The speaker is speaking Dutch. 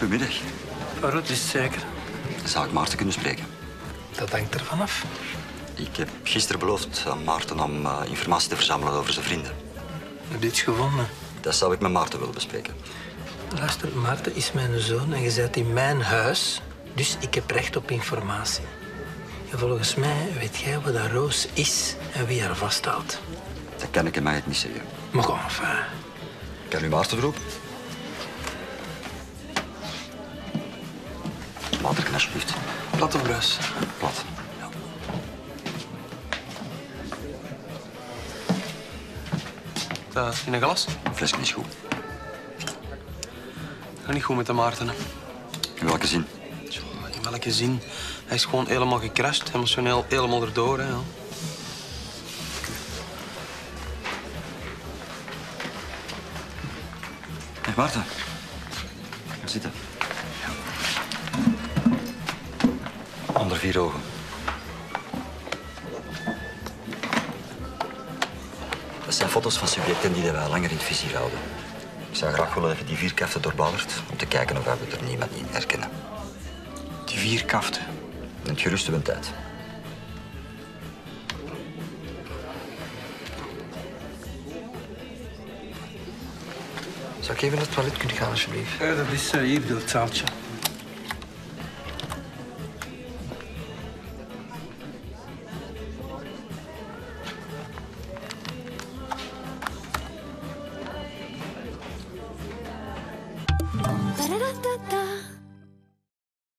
Goedemiddag. Waarom is zeker? Zou ik Maarten kunnen spreken? Dat hangt er vanaf. Ik heb gisteren beloofd aan Maarten om eh, informatie te verzamelen over zijn vrienden. Heb je iets gevonden? Dat zou ik met Maarten willen bespreken. Luister, Maarten is mijn zoon en je bent in mijn huis. Dus ik heb recht op informatie. En volgens mij weet jij wat dat Roos is en wie haar vasthoudt. Dat kan ik hem eigenlijk niet zeggen. Maar kom, enfin. Kan u Maarten verroepen? Maarten, alsjeblieft. Plat op bruis. Plat. Uh, in een glas? Een flesje is goed. Gaat niet goed met de Maarten. Hè. In welke zin? Tjoh, In welke zin? Hij is gewoon helemaal gecrashed, emotioneel helemaal erdoor. Hè, ja. Hé, Maarten. Ga zitten. Vier ogen. Dat zijn foto's van subjecten die wij langer in het vizier houden. Ik zou graag willen dat je die vier kaften doorbladert om te kijken of we er niemand in herkennen. Die vier kaften. Neem het gerust uw tijd. Zou ik even naar het toilet kunnen gaan, alsjeblieft? dat is hier door het zaaltje. ララッタタ